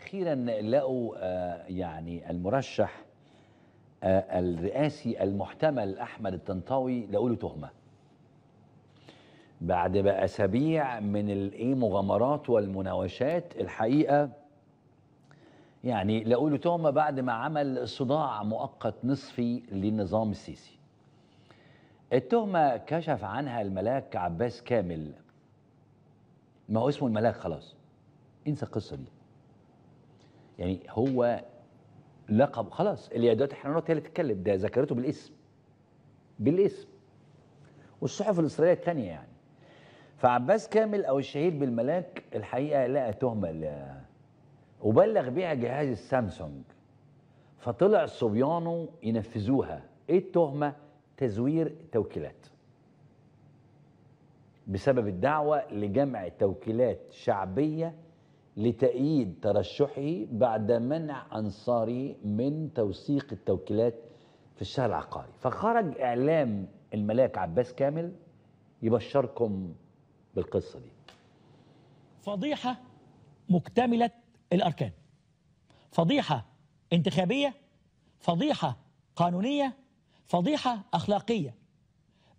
أخيرا لقوا آه، يعني المرشح آه، الرئاسي المحتمل أحمد الطنطاوي لقوا له تهمة. بعد بقى أسابيع من الايه مغامرات والمناوشات الحقيقة يعني لقوا له تهمة بعد ما عمل صداع مؤقت نصفي للنظام السيسي. التهمة كشف عنها الملاك عباس كامل ما هو اسمه الملاك خلاص انسى القصة دي. يعني هو لقب خلاص. اليدات الحيوانات هي اللي تتكلم ده ذكرته بالاسم. بالاسم. والصحف الإسرائيلية الثانية يعني. فعباس كامل أو الشهير بالملاك الحقيقة لقى تهمه ل- وبلغ بيها جهاز السامسونج فطلع صبيانه ينفذوها. إيه التهمة؟ تزوير توكيلات. بسبب الدعوة لجمع توكيلات شعبية لتأييد ترشحه بعد منع أنصاره من توثيق التوكيلات في الشهر العقاري. فخرج إعلام الملاك عباس كامل يبشركم بالقصة دي. فضيحة مكتملة الأركان. فضيحة انتخابية فضيحة قانونية فضيحة أخلاقية.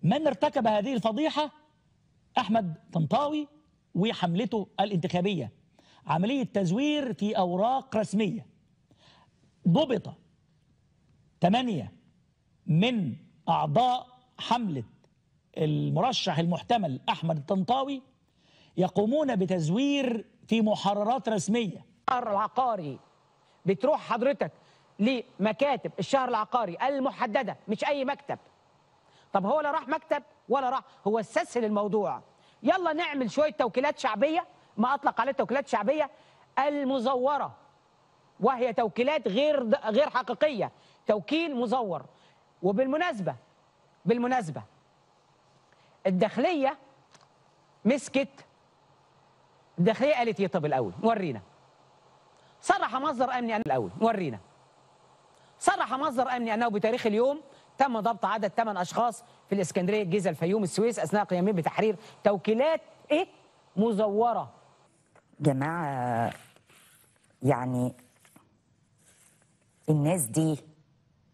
من ارتكب هذه الفضيحة؟ أحمد طنطاوي وحملته الانتخابية. عملية تزوير في أوراق رسمية. ضبط ثمانية من أعضاء حملة المرشح المحتمل أحمد الطنطاوي يقومون بتزوير في محررات رسمية. الشهر العقاري بتروح حضرتك لمكاتب الشهر العقاري المحددة مش أي مكتب. طب هو لا راح مكتب ولا راح؟ هو استسهل الموضوع. يلا نعمل شوية توكيلات شعبية ما أطلق عليه توكيلات شعبية المزورة وهي توكيلات غير غير حقيقية توكيل مزور. وبالمناسبة بالمناسبة الداخلية مسكت. الداخلية قالت إيه طب الأول ورينا. صرح مصدر امني أن الأول ورينا. صرح مصدر امني أنه بتاريخ اليوم تم ضبط عدد 8 أشخاص في الإسكندرية الجيزه الفيوم السويس أثناء قيامهم بتحرير توكيلات إيه؟ مزورة. جماعة يعني الناس دي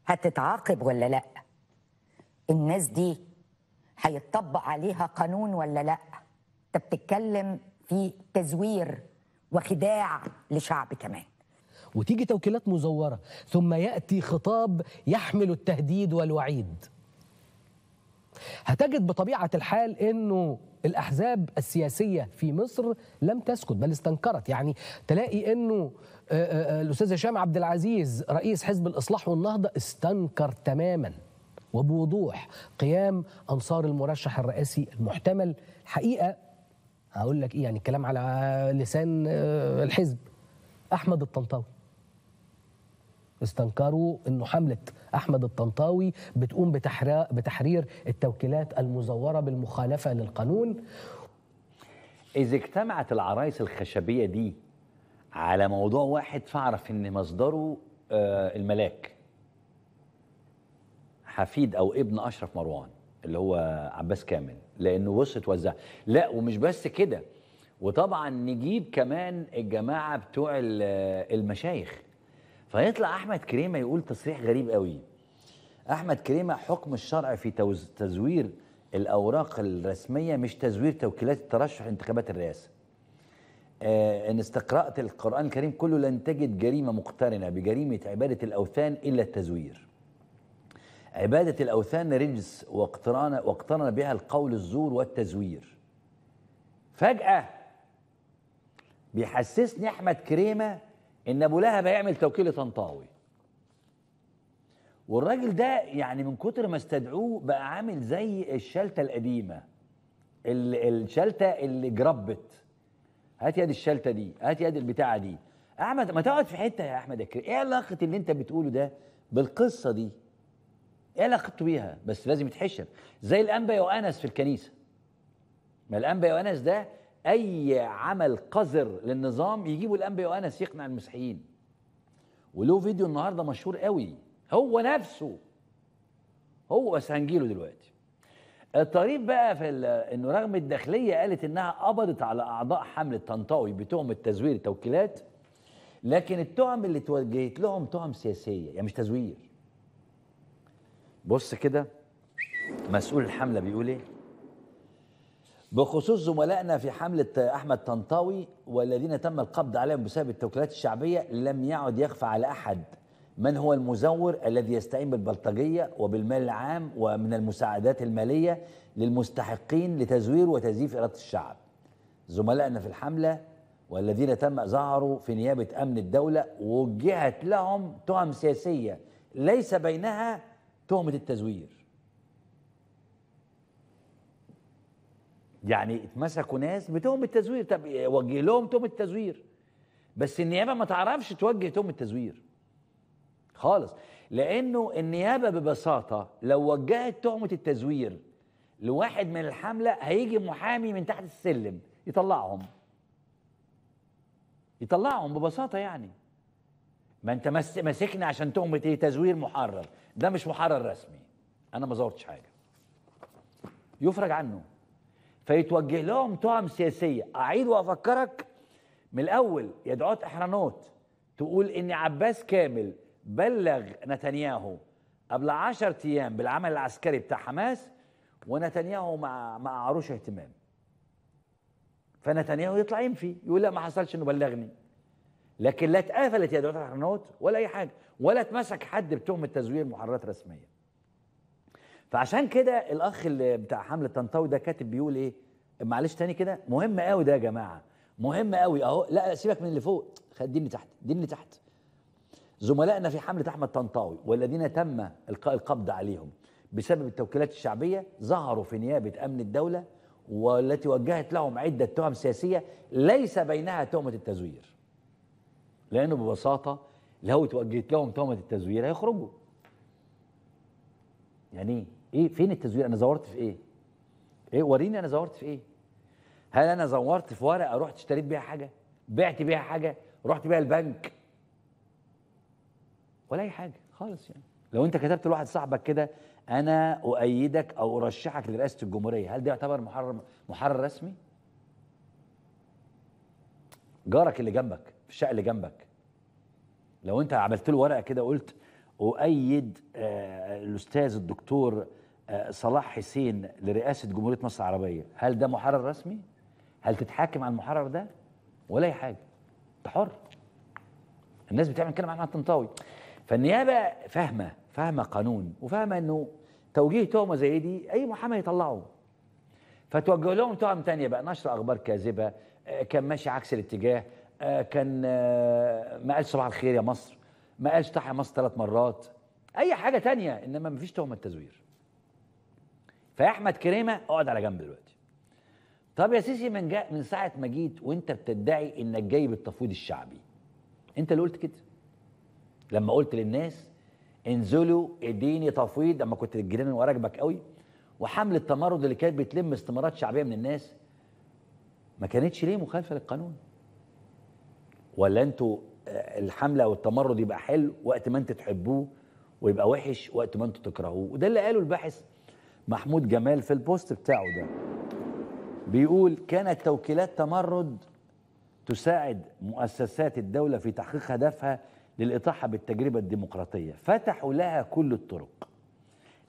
هتتعاقب ولا لأ؟ الناس دي هيتطبق عليها قانون ولا لأ؟ انت بتتكلم في تزوير وخداع لشعب كمان. وتيجي توكيلات مزورة ثم يأتي خطاب يحمل التهديد والوعيد. هتجد بطبيعة الحال أنه الأحزاب السياسية في مصر لم تسكت بل استنكرت. يعني تلاقي أنه آه، آه، الأستاذ هشام عبد العزيز رئيس حزب الإصلاح والنهضة استنكر تماما وبوضوح قيام أنصار المرشح الرئاسي المحتمل. حقيقة هقول لك إيه يعني الكلام على لسان آه، الحزب. أحمد الطنطاوي استنكروا إنه حملة أحمد الطنطاوي بتقوم بتحرير التوكيلات المزورة بالمخالفة للقانون. إذا اجتمعت العرايس الخشبية دي على موضوع واحد فأعرف إن مصدره آه، الملاك. حفيد أو ابن أشرف مروان اللي هو عباس كامل لأنه بص اتوزع. لا ومش بس كده. وطبعا نجيب كمان الجماعة بتوع ال- المشايخ. فيطلع أحمد كريمة يقول تصريح غريب قوي. أحمد كريمة حكم الشرع في تزوير الأوراق الرسمية مش تزوير توكيلات الترشح انتخابات الرئاسة. آه إن استقرأت القرآن الكريم كله لن تجد جريمة مقترنة بجريمة عبادة الأوثان إلا التزوير. عبادة الأوثان رجس واقترن واقترن بها القول الزور والتزوير. فجأة بيحسسني أحمد كريمة إن أبو لهب هيعمل توكيل طنطاوي. والراجل ده يعني من كتر ما استدعوه بقى عامل زي الشلتة القديمة. ال- الشلتة اللي جربت. هات يد الشلتة دي هات يد البتاعة دي. أحمد ما تقعد في حتة يا أحمد يا كريم إيه علاقة اللي أنت بتقوله ده بالقصة دي؟ إيه علاقته بيها؟ بس لازم يتحشر. زي الانبا يوانس في الكنيسة. ما الانبا يوانس ده أي عمل قذر للنظام يجيبوا الانبا يوانس يقنع المسيحيين. وله فيديو النهارده مشهور قوي. هو نفسه. هو بس هنجيله دلوقتي. الطريف بقى في إنه رغم الداخلية قالت إنها قبضت على أعضاء حمله طنطاوي بتهمه تزوير توكيلات لكن التهم اللي توجهت لهم تهم سياسية يعني مش تزوير. بص كده مسؤول الحملة بيقول إيه؟ بخصوص زملائنا في حملة أحمد طنطاوي والذين تم القبض عليهم بسبب التوكيلات الشعبية لم يعد يخفى على أحد. من هو المزور الذي يستعين بالبلطجية وبالمال العام ومن المساعدات المالية للمستحقين لتزوير وتزييف إرادة الشعب؟ زملائنا في الحملة والذين تم ظهروا في نيابة أمن الدولة وجهت لهم تهم سياسية ليس بينها تهمة التزوير. يعني اتمسكوا ناس بتهم التزوير. طب وجه لهم تهم التزوير. بس النيابة ما تعرفش توجه تهم التزوير. خالص. لأنه النيابة ببساطة لو وجهت تهمة التزوير لواحد من الحملة هيجي محامي من تحت السلم يطلعهم. يطلعهم ببساطة يعني. ما انت ماسكني عشان تهمة إيه؟ تزوير محرر. ده مش محرر رسمي. أنا ما زورتش حاجة. يفرج عنه. فيتوجه لهم تهم سياسيه اعيد وافكرك من الأول يا دعاة احرانوت تقول ان عباس كامل بلغ نتنياهو قبل عشر أيام بالعمل العسكري بتاع حماس ونتنياهو مع مع عروش اهتمام فنتنياهو يطلع ينفي يقول لا ما حصلش انه بلغني لكن لا اتقفلت يا دعاة احرانوت ولا اي حاجة ولا اتمسك حد بتهمه تزوير محررات رسميه فعشان كده الأخ اللي بتاع حملة طنطاوي ده كاتب بيقول إيه؟ معلش تاني كده مهم قوي ده يا جماعة. مهم قوي أهو. لا سيبك من اللي فوق. خد دي اللي تحت دي اللي تحت. زملائنا في حملة أحمد طنطاوي والذين تم إلقاء القبض عليهم بسبب التوكيلات الشعبية ظهروا في نيابة أمن الدولة والتي وجهت لهم عدة تهم سياسية ليس بينها تهمة التزوير. لأنه ببساطة لو توجهت لهم تهمة التزوير هيخرجوا. يعني إيه؟ إيه فين التزوير؟ أنا زورت في إيه؟ إيه وريني أنا زورت في إيه؟ هل أنا زورت في ورقة رحت اشتريت بيها حاجة؟ بعت بيها حاجة؟ رحت بيها البنك؟ ولا أي حاجة خالص يعني لو أنت كتبت لواحد صاحبك كده أنا أؤيدك أو أرشحك لرئاسة الجمهورية هل ده يعتبر محرر محرر رسمي؟ جارك اللي جنبك في الشقة اللي جنبك لو أنت عملت له ورقة كده وقلت أؤيد آه، الأستاذ الدكتور صلاح حسين لرئاسة جمهورية مصر العربية هل ده محرر رسمي؟ هل تتحاكم على المحرر ده؟ ولا أي حاجة انت حر. الناس بتعمل كده مع أحمد طنطاوي. فالنيابة فاهمة فاهمة قانون وفاهمة إنه توجيه تهمة زي دي أي محامي يطلعه فتوجه لهم تهم تانية بقى نشر أخبار كاذبة آه، كان ماشي عكس الاتجاه آه، كان آه، ما قالش صباح الخير يا مصر ما قالش تحيا مصر ثلاث مرات. أي حاجة تانية إنما ما فيش تهمة تزوير فيا احمد كريمة أقعد على جنب دلوقتي. طب يا سيسي من جا من ساعة ما جيت وأنت بتدعي إنك جاي بالتفويض الشعبي أنت اللي قلت كده. لما قلت للناس انزلوا اديني تفويض لما كنت الجيران ورا راكبك قوي وحمله التمرد اللي كانت بتلم استمارات شعبية من الناس ما كانتش ليه مخالفة للقانون؟ ولا أنتوا آه، الحملة أو التمرد يبقى حلو وقت ما أنتوا تحبوه ويبقى وحش وقت ما أنتوا تكرهوه؟ وده اللي قاله الباحث محمود جمال في البوست بتاعه ده. بيقول كانت توكيلات تمرد تساعد مؤسسات الدولة في تحقيق هدفها للإطاحة بالتجربة الديمقراطية. فتحوا لها كل الطرق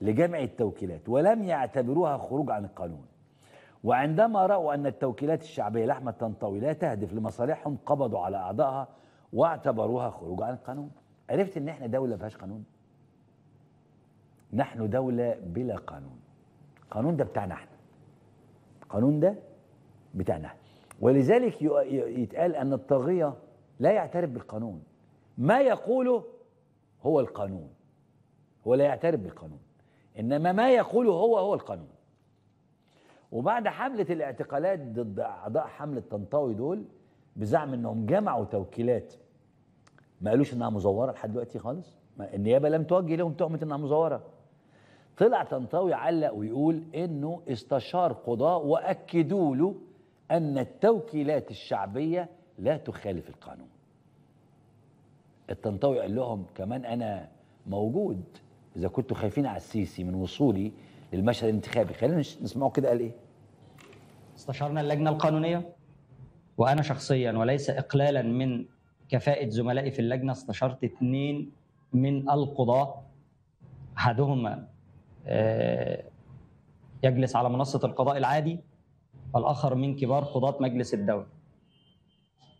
لجمع التوكيلات ولم يعتبروها خروج عن القانون. وعندما رأوا أن التوكيلات الشعبية لأحمد طنطاوي لا تهدف لمصالحهم قبضوا على أعضائها واعتبروها خروج عن القانون. عرفت إن إحنا دولة فيهاش قانون؟ نحن دولة بلا قانون. القانون ده بتاعنا إحنا. القانون ده بتاعنا ولذلك يتقال أن الطاغية لا يعترف بالقانون. ما يقوله هو القانون. هو لا يعترف بالقانون. إنما ما يقوله هو هو القانون. وبعد حملة الاعتقالات ضد أعضاء حملة طنطاوي دول بزعم إنهم جمعوا توكيلات ما قالوش إنها مزورة لحد دلوقتي خالص. النيابة لم توجه لهم تهمة إنها مزورة. طلع طنطاوي علق ويقول إنه استشار قضاء وأكدوا له أن التوكيلات الشعبية لا تخالف القانون. الطنطاوي قال لهم كمان أنا موجود. إذا كنتوا خايفين على السيسي من وصولي للمشهد الانتخابي خلينا نسمعه كده قال إيه؟ استشرنا اللجنة القانونية؟ وأنا شخصيا وليس إقلالا من كفاءة زملائي في اللجنة استشرت اثنين من القضاة أحدهما آه، يجلس على منصة القضاء العادي والآخر من كبار قضاة مجلس الدولة.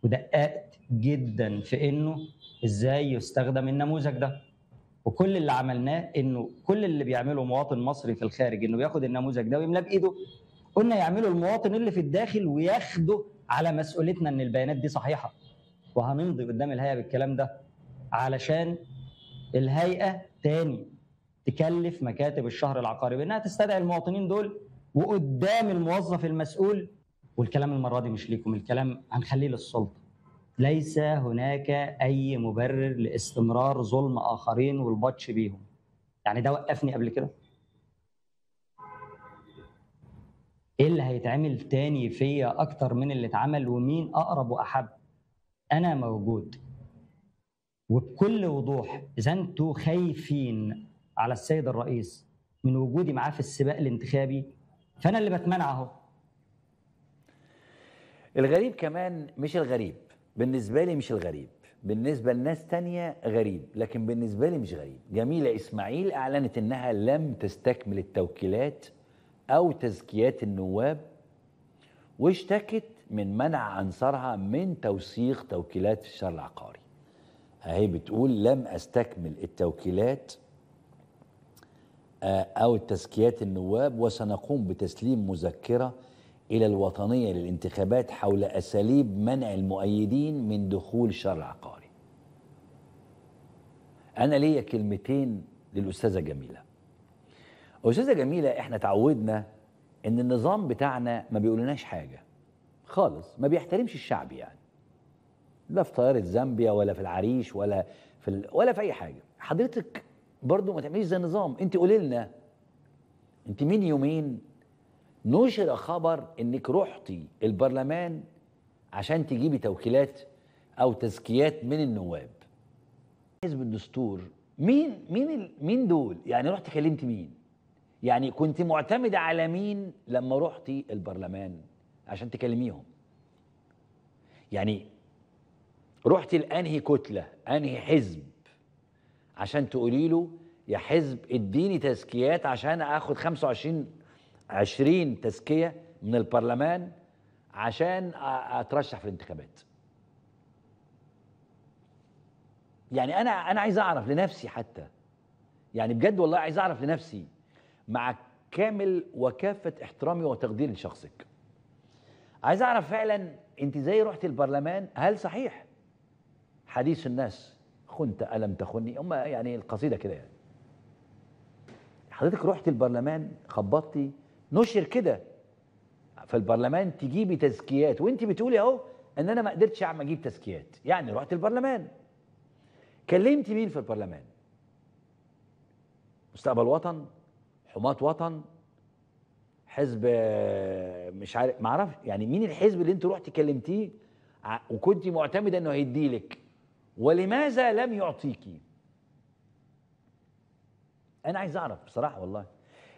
ودققت جدا في إنه إزاي يستخدم النموذج ده. وكل اللي عملناه إنه كل اللي بيعمله مواطن مصري في الخارج إنه بياخد النموذج ده ويملاه بإيده. قلنا يعمله المواطن اللي في الداخل وياخده على مسؤوليتنا إن البيانات دي صحيحة. وهنمضي قدام الهيئة بالكلام ده علشان الهيئة تاني تكلف مكاتب الشهر العقاري بأنها تستدعي المواطنين دول وقدام الموظف المسؤول. والكلام المرة دي مش ليكم الكلام هنخليه للسلطة. ليس هناك أي مبرر لاستمرار ظلم آخرين والبطش بيهم. يعني ده وقفني قبل كده؟ إيه اللي هيتعمل تاني فيا أكتر من اللي اتعمل ومين أقرب وأحب؟ أنا موجود. وبكل وضوح إذا أنتوا خايفين على السيد الرئيس من وجودي معاه في السباق الانتخابي فأنا اللي بتمنع اهو الغريب كمان مش الغريب. بالنسبة لي مش الغريب. بالنسبة لناس تانية غريب لكن بالنسبة لي مش غريب. جميلة إسماعيل أعلنت أنها لم تستكمل التوكيلات أو تزكيات النواب واشتكت من منع أنصارها من توثيق توكيلات في الشهر العقاري. أهي بتقول لم أستكمل التوكيلات أو التزكيات النواب وسنقوم بتسليم مذكرة إلى الوطنية للانتخابات حول أساليب منع المؤيدين من دخول الشهر العقاري أنا ليا كلمتين للأستاذة جميلة. أستاذة جميلة إحنا تعودنا إن النظام بتاعنا ما بيقولناش حاجة خالص ما بيحترمش الشعب يعني. لا في طيارة زامبيا ولا في العريش ولا في ال... ولا في أي حاجة. حضرتك برضو ما تعمليش زي النظام. أنت قولي لنا أنت من يومين نشر خبر انك رحتي البرلمان عشان تجيبي توكيلات أو تزكيات من النواب؟ حزب الدستور مين مين مين دول؟ يعني رحت كلمت مين؟ يعني كنت معتمدة على مين لما رحتي البرلمان عشان تكلميهم؟ يعني رحتي لأنهي كتلة أنهي حزب؟ عشان تقولي له يا حزب اديني تزكيات عشان اخد 25 20 تزكية من البرلمان عشان اترشح في الانتخابات. يعني أنا أنا عايز اعرف لنفسي حتى. يعني بجد والله عايز اعرف لنفسي مع كامل وكافة احترامي وتقديري لشخصك. عايز اعرف فعلا انت زي رحت البرلمان هل صحيح حديث الناس خنت ألم تخني؟ هم يعني القصيدة كده يعني. حضرتك رحت البرلمان خبطتي نشر كده في البرلمان تجيبي تزكيات وانت بتقولي أهو إن أنا ما قدرتش أعمل أجيب تزكيات. يعني رحت البرلمان. كلمت مين في البرلمان؟ مستقبل وطن؟ حماة وطن؟ حزب مش عارف ما أعرفش. يعني مين الحزب اللي أنت رحت كلمتيه؟ وكنت معتمدة إنه هيديلك. ولماذا لم يعطيكي أنا عايز أعرف بصراحة والله.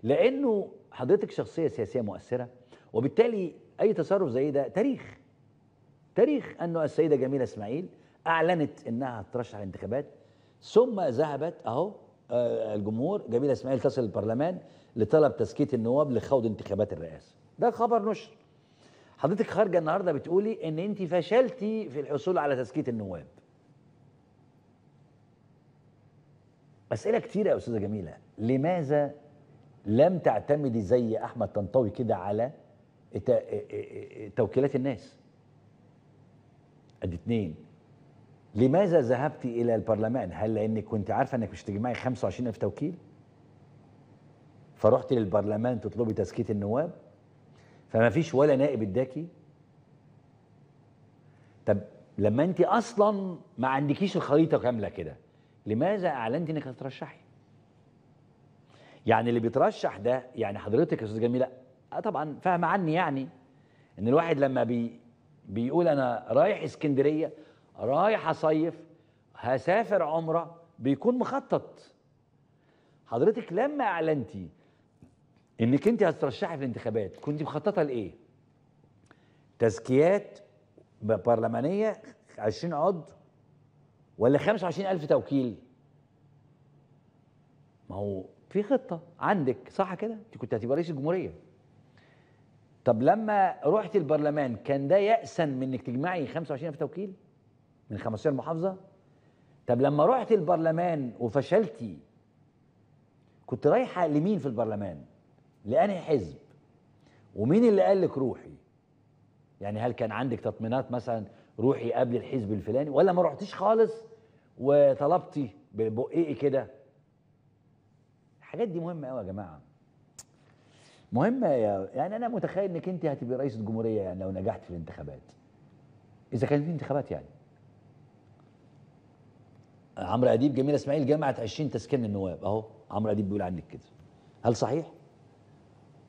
لأنه حضرتك شخصية سياسية مؤثرة وبالتالي أي تصرف زي ده تاريخ. تاريخ انه السيدة جميلة إسماعيل أعلنت إنها ترشح الانتخابات ثم ذهبت أهو آه، الجمهور جميلة إسماعيل تصل البرلمان لطلب تزكيه النواب لخوض انتخابات الرئاسة. ده خبر نشر. حضرتك خارجة النهارده بتقولي إن انت فشلتي في الحصول على تزكيه النواب. أسئلة كتيره يا أستاذة جميلة. لماذا لم تعتمدي زي أحمد طنطاوي كده على توكيلات الناس؟ أدي اتنين. لماذا ذهبت إلى البرلمان؟ هل لانك كنت عارفة إنك مش تجمعي 25000 توكيل؟ فرحت للبرلمان تطلبي تزكية النواب؟ فما فيش ولا نائب اداكي؟ طب لما انت أصلا ما عندكيش الخريطة كاملة كده لماذا اعلنت انك هترشحي يعني اللي بيترشح ده يعني حضرتك يا أستاذ جميلة آه طبعا فاهمة عني يعني إن الواحد لما بي بيقول أنا رايح إسكندرية رايح أصيف هسافر عمرة بيكون مخطط. حضرتك لما أعلنتي إنك أنت هترشحي في الانتخابات كنت مخططة لإيه؟ تزكيات برلمانية 20 عضو؟ ولا 25000 توكيل. ما هو في خطة عندك صح كده؟ انت كنت هتبقى رئيس الجمهورية. طب لما رحت البرلمان كان ده يأسن من إنك تجمعي 25000 توكيل؟ من 15 محافظة؟ طب لما رحت البرلمان وفشلتي كنت رايحة لمين في البرلمان؟ لأنهي حزب؟ ومين اللي قال لك روحي؟ يعني هل كان عندك تطمينات مثلا روحي قبل الحزب الفلاني؟ ولا ما رحتيش خالص؟ وطلبتي ببقي كده. الحاجات دي مهمة قوي يا جماعة. مهمة يا يعني أنا متخيل إنك أنت هتبقي رئيس الجمهوريه يعني لو نجحت في الانتخابات. إذا كانت في انتخابات يعني. عمرو أديب جميل إسماعيل جمعت 20 تسكين النواب. أهو عمرو أديب بيقول عنك كده. هل صحيح؟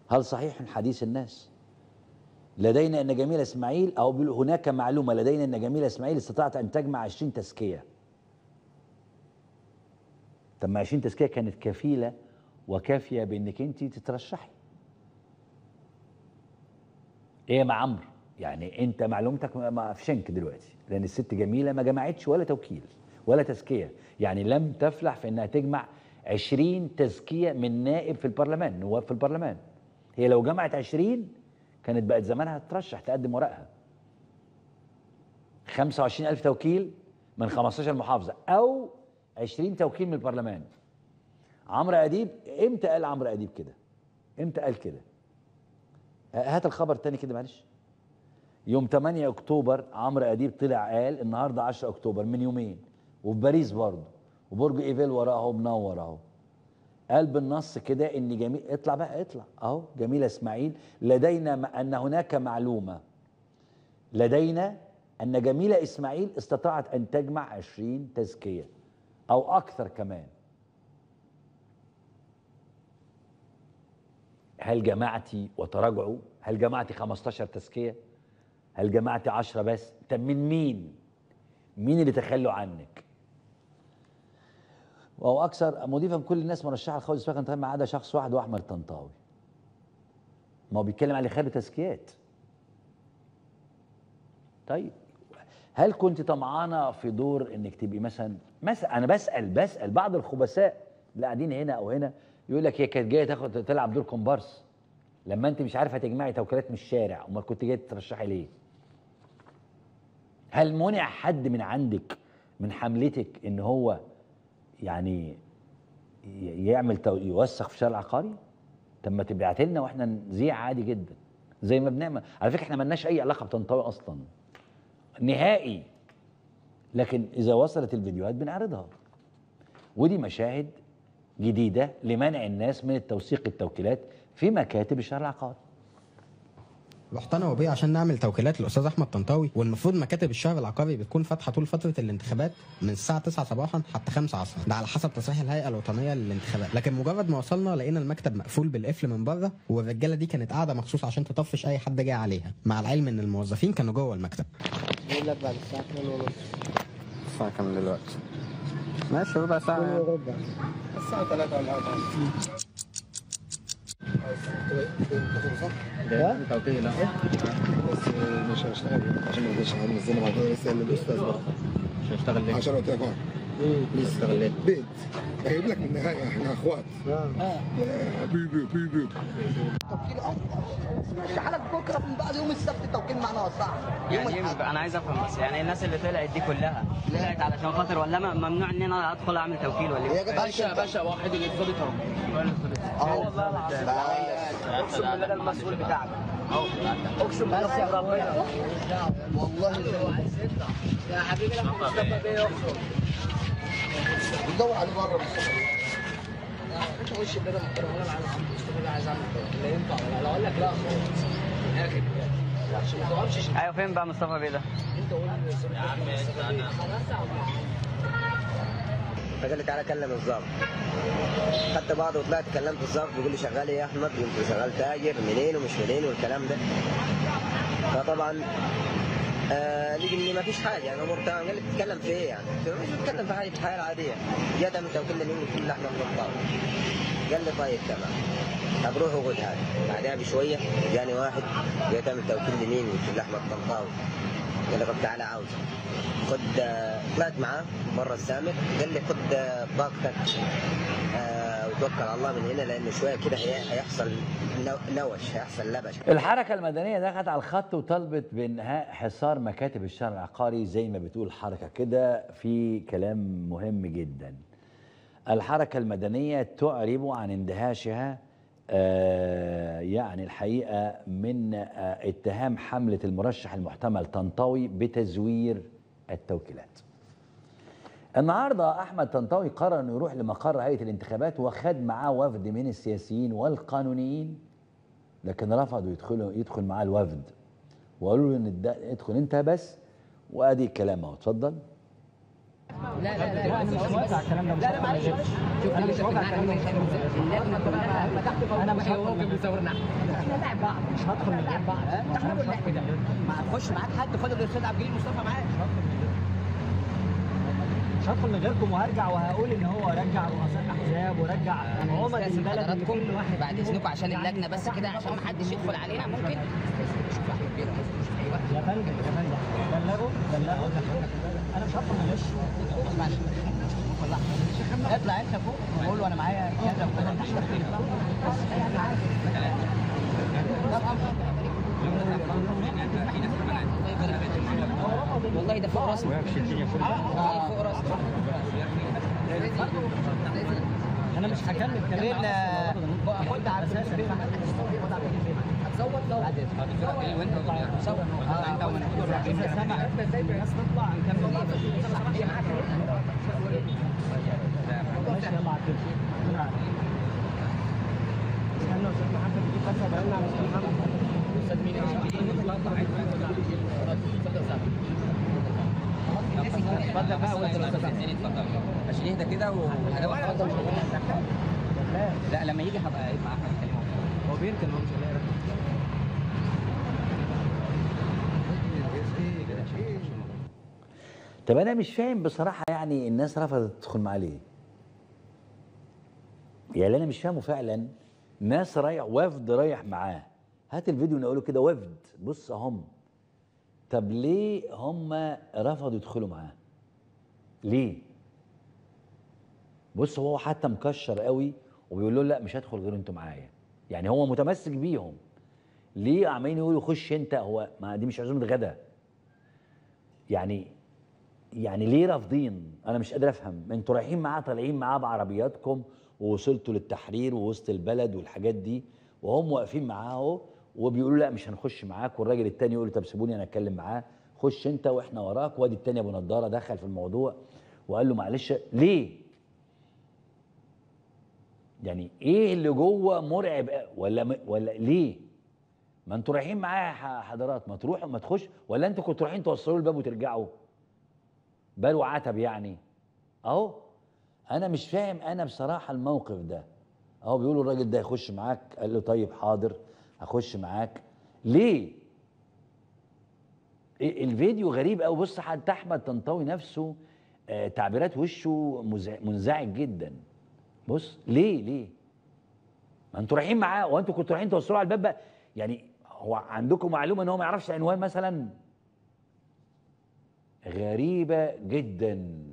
هل صحيح من حديث الناس؟ لدينا أن جميل إسماعيل أو هناك معلومة لدينا أن جميل إسماعيل استطاعت أن تجمع 20 تزكية. طب ما 20 تزكية كانت كفيلة وكافية بإنك أنت تترشحي. إيه مع عمرو؟ يعني أنت معلومتك ما- ما في شنك دلوقتي لأن الست جميلة ما جمعتش ولا توكيل ولا تزكية. يعني لم تفلح في إنها تجمع 20 تزكية من نائب في البرلمان نواب في البرلمان. هي لو جمعت 20 كانت بقت زمانها ترشح تقدم ورقها 25000 توكيل من 15 محافظة أو 20 توكيل من البرلمان. عمرو أديب إمتى قال عمرو أديب كده؟ إمتى قال كده؟ هات الخبر الثاني كده معلش. يوم 8 أكتوبر عمرو أديب طلع قال النهارده 10 أكتوبر من يومين وفي باريس برضه وبرج إيفيل وراه منور اهو قال بالنص كده إن جميلة اطلع بقى اطلع. أهو جميلة إسماعيل لدينا م- أن هناك معلومة. لدينا أن جميلة إسماعيل استطاعت أن تجمع 20 تزكية. أو أكثر كمان. هل جمعتي وتراجعوا؟ هل جمعتي 15 تزكية؟ هل جمعتي 10 بس؟ طب من مين؟ مين اللي تخلوا عنك؟ وهو أكثر مضيفا كل الناس مرشحة لخالد سباق ما عدا شخص واحد وأحمد طنطاوي. ما هو بيتكلم على خير تزكيات طيب هل كنت طمعانة في دور إنك تبقي مثلا مثلا أنا بسأل بسأل بعض الخبثاء اللي قاعدين هنا أو هنا يقول لك هي كانت جاية تاخد تلعب دور كومبارس لما أنت مش عارفة تجمعي توكيلات من الشارع أمال كنت جاية ترشحي ليه؟ هل منع حد من عندك من حملتك إن هو يعني يعمل يوسخ في الشارع العقاري؟ طب ما تبعت لنا وإحنا نذيع عادي جدا زي ما بنعمل على فكرة إحنا مالناش أي علاقة بطنطاوي أصلا نهائي لكن إذا وصلت الفيديوهات بنعرضها. ودي مشاهد جديدة لمنع الناس من التوثيق التوكيلات في مكاتب الشارع العقاري. رحت أنا وبيه عشان نعمل توكيلات للأستاذ أحمد طنطاوي والمفروض مكاتب الشهر العقاري بتكون فاتحة طول فترة الانتخابات من الساعة 9 صباحا حتى 5 عصرا. ده على حسب تصريح الهيئة الوطنية للانتخابات. لكن مجرد ما وصلنا لقينا المكتب مقفول بالقفل من بره والرجالة دي كانت قاعدة مخصوص عشان تطفش أي حد جاي عليها. مع العلم إن الموظفين كانوا جوه المكتب. بيقول لك بعد الساعة 2 ونص. الساعة كام دلوقتي؟ ماشي ربع ساعة. وربع الساعة 3 ولا 4 بس مش هشتغل عشان ما نقدرش هنزلنا بعد كده لسه الاستاذ برضه مش هشتغل ليه؟ عشان قلت لك اقعد لسه اشتغل ليه؟ بيت لك من النهاية إحنا اخوات يا بيبي بيبي حالك بكره من بعد يوم السبت التوكيل معنا وسع يوم يعني الأحد. أنا عايز أفهم بس يعني الناس اللي طلعت دي كلها طلعت علشان خاطر ولا ممنوع إن أنا أدخل أعمل توكيل ولا إيه؟ باشا باشا واحد اللي اتفضل أهو والله العظيم اقسم بالله ده المسؤول بتاعك. اهو اقسم بالله يا ربنا. والله. يا حبيبي لما مصطفى بيه يخرج بتدور عليه بره مصطفى. انت وش كده محترم أنا عم مصطفى ده عايز أعمل كده لا ينفع. ولا أقول لك لا. خالص تقعدش أيوه فين بقى مصطفى بيه ده؟ فقال لي تعالى كلم الظابط. بعض وطلعت كلمت الظابط بيقول لي شغال إيه يا احمد؟ قلت شغال تاجر منين ومش منين والكلام ده. فطبعا آه لقي إني ما فيش حاجة يعني امور تمام قال لي بتتكلم في إيه يعني؟ قلت له مش بتكلم في حاجة في الحياة العاديه جاء من توكيل لمين قلت له احمد مطاوي قال لي طيب تمام. طب روح وخد هذا. بعدها بشوية جاني واحد جاء تعمل توكيل لمين قلت له احمد طنطاوي قال لي طب تعالى عاوز خد آه، طلعت معاه بره السامر. قال لي خد آه، بطاقتك آه، وتوكل على الله من هنا لأنه شوية كده هي- هيحصل نو- نوش هيحصل لبش. الحركة المدنية دخلت على الخط وطلبت بإنهاء حصار مكاتب الشهر العقاري زي ما بتقول الحركة كده في كلام مهم جدا. الحركة المدنية تعرب عن اندهاشها آه، يعني الحقيقة من آه، اتهام حملة المرشح المحتمل طنطاوي بتزوير التوكيلات. النهارده أحمد طنطاوي قرر إنه يروح لمقر هيئة الانتخابات وخد معاه وفد من السياسيين والقانونيين لكن رفضوا يدخلوا يدخل معاه الوفد. وقالوا له إن الد- ادخل أنت بس وأدي الكلام أهو اتفضل. لا لا لا أنا مش موافق على الكلام ده لا لا معلش شوف أنا مش موافق على الكلام ده اللجنه كلها أنا مش من بيصورنا إحنا لاعب بعض مش هدخل من لعب بعض. أنا مش هدخل كده هتخش معاك حد خد الأستاذ عبد الجليل مصطفى معاك. مش هدخل من غيركم وهرجع وهقول إن هو رجع رؤساء احزاب ورجع عمد البلد كل واحد بعد إذنكم عشان اللجنة بس كده عشان ما حدش يدخل علينا ممكن. يا فندم يا فندم. بلغوا بلغوا أنا مش هدخل من غش اطلع أنت فوق وقول له أنا معايا كذا وكذا. أنت والله ده فوق راسنا. أنا مش هكمل كلام خد على أساس هتصوت لو وانت تصور انت وأنا اذا سمع الناس تطلع نكمل ماشي يلا على كده استنى أستاذ محمد دي خمسه بقالنا على أستاذ محمد أستاذ مين اتفضل بقى وانت اتفضل عشان يهدى كده وهدوء اتفضل لا لما يجي هبقى مع أحمد كلمة. هو بيركن هو مش هيلاقي طب أنا مش فاهم بصراحة يعني الناس رفضت تدخل معاه ليه؟ يعني أنا مش فاهمه فعلا. ناس رايح وفد رايح معاه. هات الفيديو نقوله كده وفد. بص هم. طب ليه هم رفضوا يدخلوا معاه؟ ليه؟ بص هو حتى مكشر قوي وبيقول له لا مش هدخل غير أنتوا معايا. يعني هو متمسك بيهم. ليه عمالين يقولوا خش انت؟ هو ما دي مش عزومة غدا. يعني يعني ليه رافضين؟ أنا مش قادر أفهم. أنتوا رايحين معاه طالعين معاه بعربياتكم ووصلتوا للتحرير ووسط البلد والحاجات دي وهم واقفين معاه اهو وبيقولوا لا مش هنخش معاك. والراجل التاني يقول له طب سيبوني أنا أتكلم معاه. خش انت وإحنا وراك. وادي التاني أبو نضارة دخل في الموضوع وقال له معلش ليه؟ يعني إيه اللي جوه مرعب؟ ولا. ولا ليه؟ ما أنتوا رايحين معايا حضرات ما تروحوا ما تخش ولا أنتوا كنتوا رايحين توصلوا الباب وترجعوا؟ بال عتب يعني. أهو أنا مش فاهم أنا بصراحة الموقف ده. أهو بيقولوا الراجل ده يخش معاك قال له طيب حاضر هخش معاك. ليه؟ الفيديو غريب قوي بص حتى أحمد طنطاوي نفسه آه تعبيرات وشه منزعج جدا. بص ليه؟ ليه؟ ما أنتوا رايحين معاه وانتوا كنتوا رايحين توصلوا على الباب بقى؟ يعني هو عندكم معلومة ان هو ما يعرفش العنوان مثلا؟ غريبة جدا.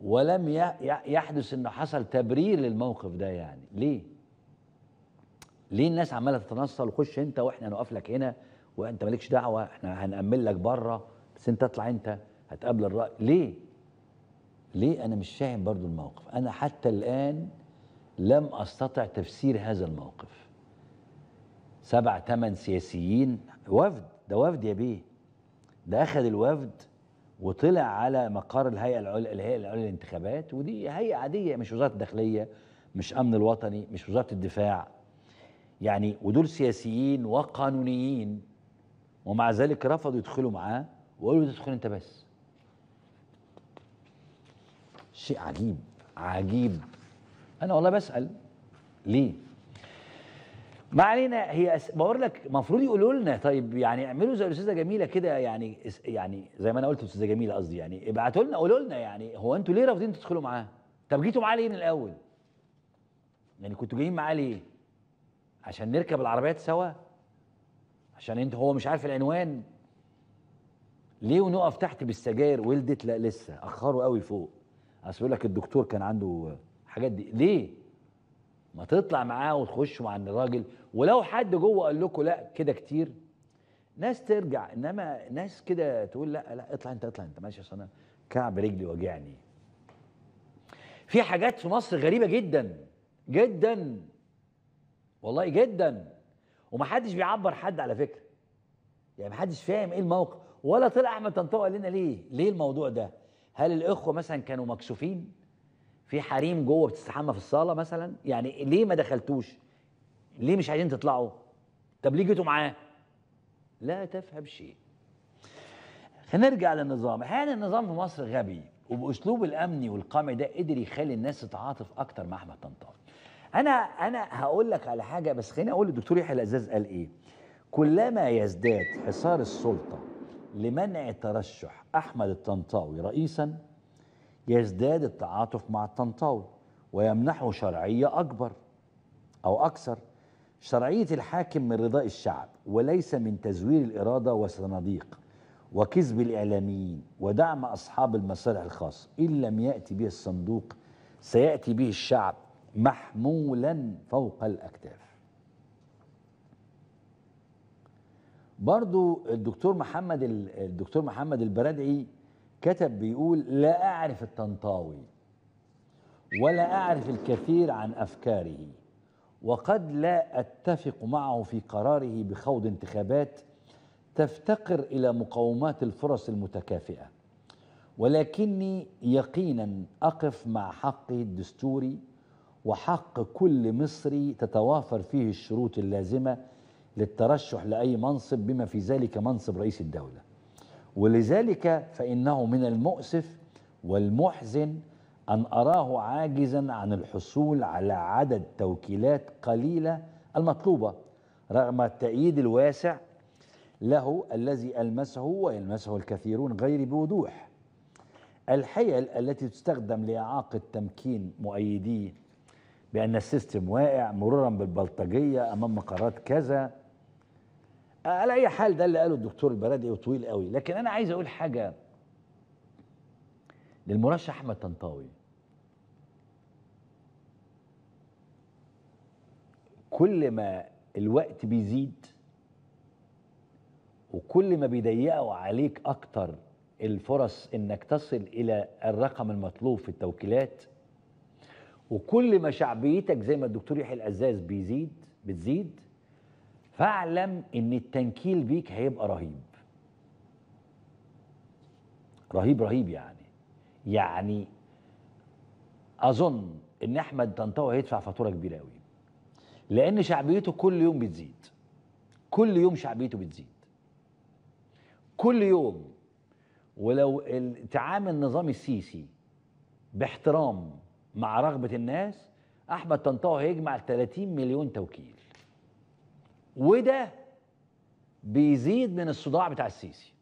ولم يحدث إن حصل تبرير للموقف ده يعني. ليه؟ ليه الناس عمالة تتنصل؟ وخش أنت وإحنا نقف لك هنا. وأنت مالكش دعوة إحنا هنأمن لك بره. بس أنت اطلع أنت هتقابل الرأي. ليه؟ ليه أنا مش فاهم برضو الموقف؟ أنا حتى الآن لم أستطع تفسير هذا الموقف. سبع ثمان سياسيين وفد ده وفد يا بيه. ده أخذ الوفد وطلع على مقر الهيئة العليا الهيئة العليا للانتخابات ودي هيئة عادية مش وزارة الداخلية مش أمن الوطني مش وزارة الدفاع. يعني ودول سياسيين وقانونيين ومع ذلك رفضوا يدخلوا معاه وقالوا تدخل أنت بس. شيء عجيب عجيب أنا والله بسأل ليه ما علينا هي أس... بقول لك المفروض يقولوا لنا طيب يعني اعملوا زي الاستاذه جميلة كده يعني يعني زي ما أنا قلت الاستاذه جميلة قصدي يعني ابعتوا لنا قولوا لنا يعني هو أنتوا ليه رافضين تدخلوا معاه؟ طب جيتوا معاه ليه من الأول؟ يعني كنتوا جايين معاه ليه؟ عشان نركب العربيات سوا؟ عشان أنت هو مش عارف العنوان؟ ليه ونقف تحت بالسجاير ولدت لا لسه أخروا قوي فوق أصل لك الدكتور كان عنده حاجات دي. ليه؟ ما تطلع معاه وتخش مع الراجل. ولو حد جوه قال لكم لا كده كتير. ناس ترجع إنما ناس كده تقول لا لا اطلع أنت اطلع أنت. ماشي أنا كعب رجلي وجعني. في حاجات في مصر غريبة جدا جدا. والله جدا. ومحدش بيعبر حد على فكرة. يعني محدش فاهم إيه الموقف. ولا طلع أحمد طنطاوي قال لنا ليه؟ ليه الموضوع ده؟ هل الإخوة مثلا كانوا مكسوفين؟ في حريم جوه بتستحمى في الصالة مثلا؟ يعني ليه ما دخلتوش؟ ليه مش عايزين تطلعوا؟ طب ليه جيتوا معاه؟ لا تفهم شيء. هنرجع للنظام. أحيانا النظام في مصر غبي وبأسلوب الأمني والقمعي ده قدر يخلي الناس تتعاطف أكتر مع أحمد طنطاوي؟ أنا أنا هقول لك على حاجة بس خليني أقول للدكتور يحيى الأزاز قال إيه؟ كلما يزداد حصار السلطة لمنع ترشح أحمد الطنطاوي رئيسا يزداد التعاطف مع الطنطاوي ويمنحه شرعية أكبر أو أكثر. شرعية الحاكم من رضاء الشعب وليس من تزوير الإرادة وصناديق وكذب الإعلاميين ودعم أصحاب المصالح الخاصة. إن لم يأتي به الصندوق سيأتي به الشعب محمولا فوق الأكتاف. برضو الدكتور محمد الدكتور محمد البرادعي كتب بيقول لا أعرف الطنطاوي ولا أعرف الكثير عن أفكاره وقد لا أتفق معه في قراره بخوض انتخابات تفتقر إلى مقومات الفرص المتكافئة. ولكني يقينا أقف مع حقه الدستوري وحق كل مصري تتوافر فيه الشروط اللازمة للترشح لأي منصب بما في ذلك منصب رئيس الدولة. ولذلك فإنه من المؤسف والمحزن أن أراه عاجزا عن الحصول على عدد توكيلات قليلة المطلوبة رغم التأييد الواسع له الذي ألمسه ويلمسه الكثيرون غير بوضوح. الحيل التي تستخدم لإعاقة تمكين مؤيديه بأن السيستم واقع مرورا بالبلطجية أمام مقرات كذا على أي حال ده اللي قاله الدكتور البرادعي وطويل قوي. لكن أنا عايز أقول حاجة للمرشح أحمد طنطاوي. كل ما الوقت بيزيد وكل ما بيضيقوا عليك أكتر الفرص إنك تصل إلى الرقم المطلوب في التوكيلات وكل ما شعبيتك زي ما الدكتور يحيى العزاز بيزيد بتزيد فاعلم إن التنكيل بيك هيبقى رهيب. رهيب رهيب يعني. يعني أظن إن أحمد طنطاوي هيدفع فاتورة كبيرة قوي لأن شعبيته كل يوم بتزيد. كل يوم شعبيته بتزيد. كل يوم. ولو تعامل النظام السيسي باحترام مع رغبة الناس أحمد طنطاوي هيجمع 30 مليون توكيل. وده بيزيد من الصداع بتاع السيسي.